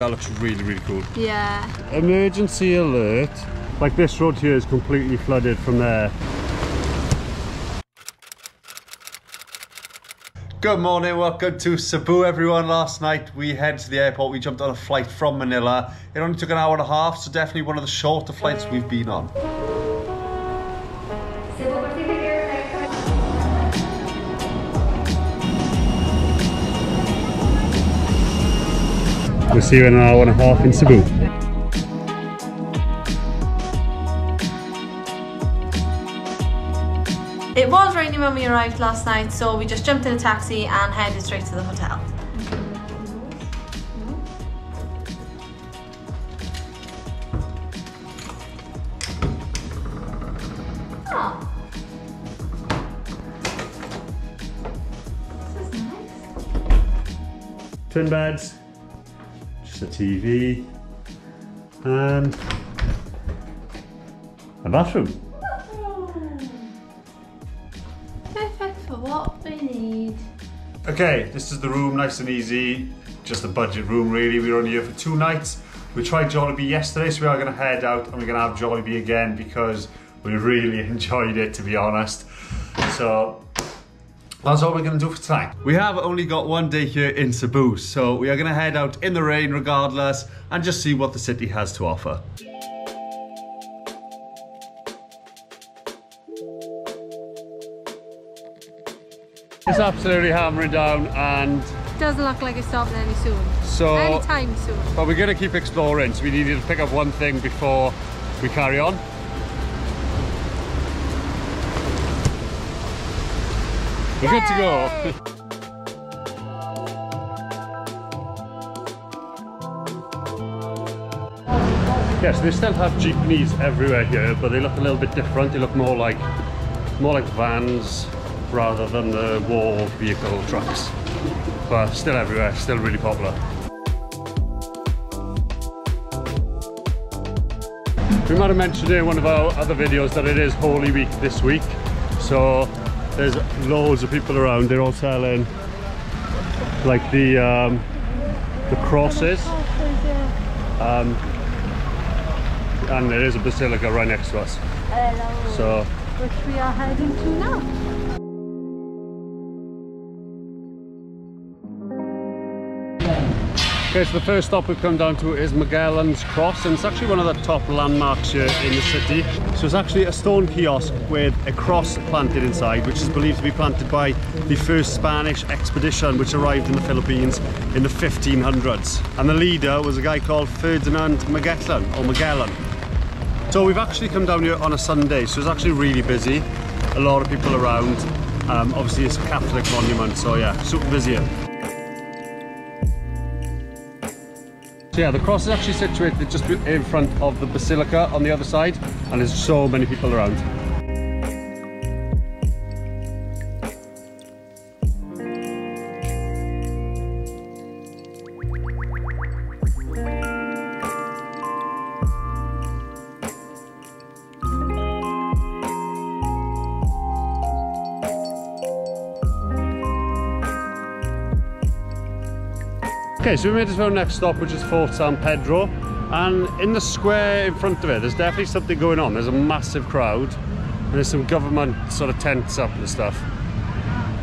That looks really, really cool. Yeah. Emergency alert. Like this road here is completely flooded from there. Good morning, welcome to Cebu everyone. Last night we headed to the airport, we jumped on a flight from Manila. It only took an hour and a half, so definitely one of the shorter flights we've been on. We'll see you in an hour and a half in Cebu. It was raining when we arrived last night, so we just jumped in a taxi and headed straight to the hotel. Oh. This is nice. Twin beds, just a TV, and a bathroom. Perfect for what we need. Okay, this is the room, nice and easy. Just a budget room really. We were only here for two nights. We tried Jollibee yesterday, so we are gonna head out and we're gonna have Jollibee again because we really enjoyed it to be honest. So that's all we're gonna do for tonight. We have only got one day here in Cebu, so we are gonna head out in the rain regardless and just see what the city has to offer. It's absolutely hammering down and Doesn't look like it's stopping any soon. so Anytime soon. But we're going to keep exploring, so we needed to pick up one thing before we carry on. We're good to go. yes, they still have jeepneys everywhere here, but they look a little bit different. They look more like more like vans rather than the war vehicle trucks. But still everywhere, still really popular. We might have mentioned in one of our other videos that it is Holy Week this week. So there's loads of people around. They're all selling like the um, the crosses. Um, and there is a basilica right next to us. So Which we are heading to now. Okay, so the first stop we've come down to is Magellan's Cross, and it's actually one of the top landmarks here in the city. So it's actually a stone kiosk with a cross planted inside, which is believed to be planted by the first Spanish expedition which arrived in the Philippines in the 1500s. And the leader was a guy called Ferdinand Magellan, or Magellan. So we've actually come down here on a Sunday, so it's actually really busy. A lot of people around. Um, obviously it's a Catholic monument, so yeah, super busy here. So yeah, the cross is actually situated just in front of the basilica on the other side, and there's so many people around. Okay, so we made it to our next stop, which is Fort San Pedro. And in the square in front of it, there's definitely something going on. There's a massive crowd, and there's some government sort of tents up and stuff.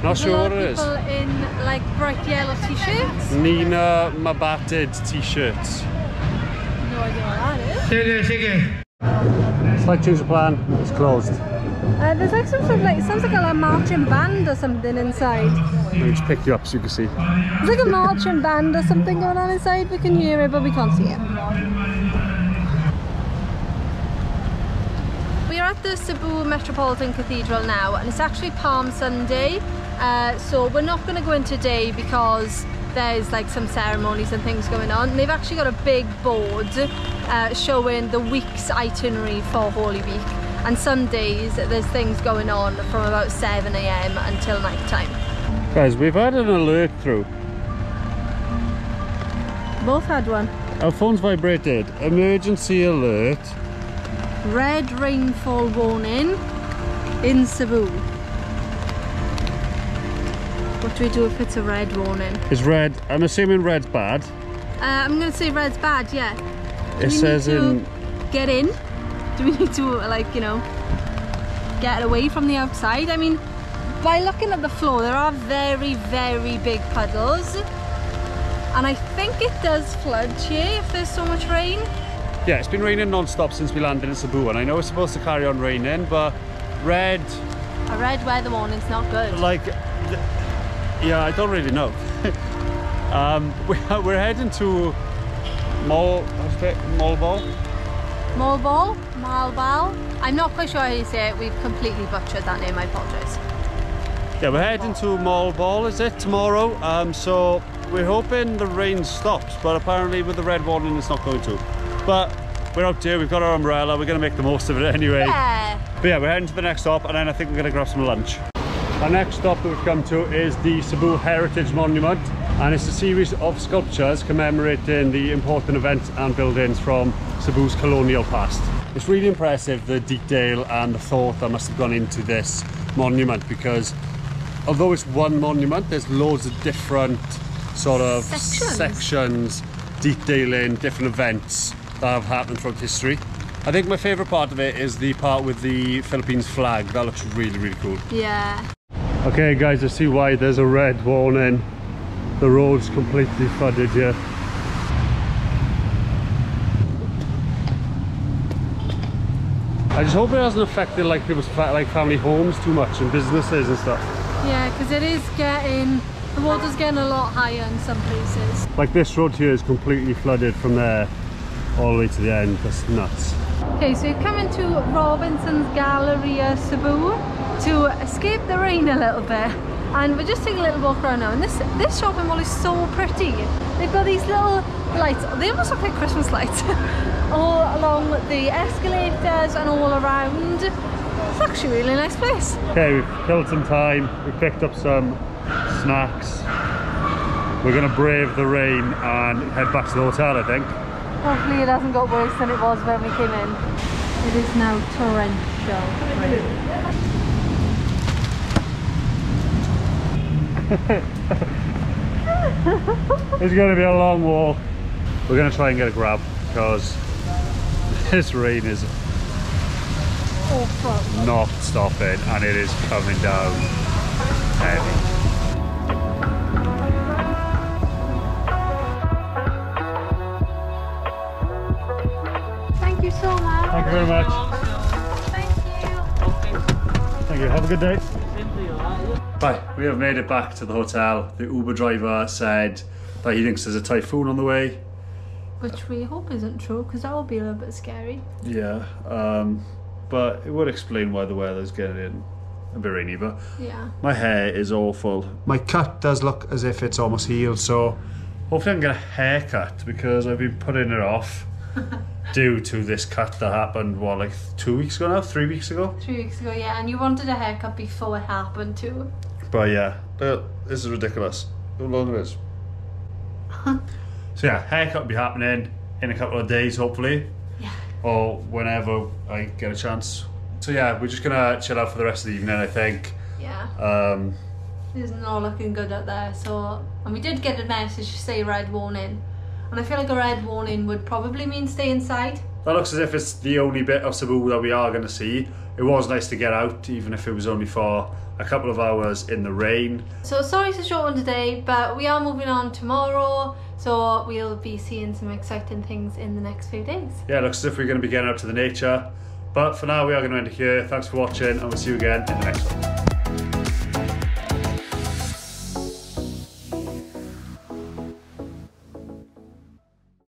Not sure what it is. People in like bright yellow t-shirts. Nina Mabatid t-shirts. No idea what that is. Slight change of plan, it's closed. Uh, there's like some sort of like sounds like a marching band or something inside. Let me just pick you up so you can see. It's like a marching band or something going on inside. We can hear it, but we can't see it. We are at the Cebu Metropolitan Cathedral now, and it's actually Palm Sunday. Uh, so we're not going to go in today because there's like some ceremonies and things going on. And they've actually got a big board uh, showing the week's itinerary for Holy Week. And some days there's things going on from about 7 a.m. until night time. Guys, we've had an alert through. Both had one. Our phone's vibrated. Emergency alert. Red rainfall warning in Cebu. What do we do if it's a red warning? Is red, I'm assuming red's bad. Uh, I'm gonna say red's bad, yeah. Do It we says need to in get in? Do we need to like, you know, get away from the outside? I mean, by looking at the floor, there are very, very big puddles. And I think it does flood here if there's so much rain. Yeah, it's been raining non-stop since we landed in Cebu and I know it's supposed to carry on raining, but red, A red weather warning's not good. like, yeah, I don't really know. um, we, we're heading to Mol, Molbol? Molbol? Malbal? I'm not quite sure how you say it. We've completely butchered that name, I apologise. Yeah, we're heading to Molbol, is it, tomorrow? Um, so we're hoping the rain stops, but apparently with the red warning it's not going to. But we're out here, we've got our umbrella, we're going to make the most of it anyway. Yeah. But yeah, we're heading to the next stop and then I think we're going to grab some lunch. Our next stop that we've come to is the Cebu Heritage Monument and it's a series of sculptures commemorating the important events and buildings from Cebu's colonial past. It's really impressive the detail and the thought that must have gone into this monument because although it's one monument there's loads of different sort of Sections. sections detailing different events that have happened throughout history. I think my favourite part of it is the part with the Philippines flag. That looks really, really cool. Yeah. Okay guys, I see why there's a red warning. The road's completely flooded here. I just hope it hasn't affected like people's like family homes too much and businesses and stuff. Yeah, because it is getting, the water's getting a lot higher in some places. Like this road here is completely flooded from there all the way to the end. That's nuts. Okay, so you're coming to Robinson's Galleria Cebu to escape the rain a little bit. And we're just taking a little walk around now. And this this shopping mall is so pretty. They've got these little lights. They almost look like Christmas lights. all along the escalators and all around. It's actually a really nice place. Okay, we've killed some time. We picked up some snacks. We're gonna brave the rain and head back to the hotel, I think. Hopefully it hasn't got worse than it was when we came in. It is now torrential rain. It's gonna be a long walk. We're gonna try and get a grab because this rain is Awful. not stopping and it is coming down heavy. Thank you so much. Thank you very much. Thank you. Thank you. Have a good day. Right, we have made it back to the hotel. The Uber driver said that he thinks there's a typhoon on the way. Which we hope isn't true because that would be a little bit scary. Yeah, um, but it would explain why the weather's getting a bit rainy. But Yeah. my hair is awful. My cut does look as if it's almost healed, so hopefully I can get a haircut because I've been putting it off due to this cut that happened, what, like two weeks ago now? Three weeks ago? Three weeks ago, yeah, and you wanted a haircut before it happened too. But yeah, but this is ridiculous. How long it is. so yeah, haircut will be happening in a couple of days, hopefully. Or whenever I get a chance. So yeah, we're just gonna chill out for the rest of the evening, I think. Yeah. Um, It's not looking good out there, so and we did get a message to say red warning. And I feel like a red warning would probably mean stay inside. That looks as if it's the only bit of Cebu that we are gonna see. It was nice to get out, even if it was only for a couple of hours in the rain. So sorry it's a short one today, but we are moving on tomorrow, so we'll be seeing some exciting things in the next few days. Yeah, looks as if we're gonna be getting out to the nature. But for now, we are gonna end it here. Thanks for watching, and we'll see you again in the next one.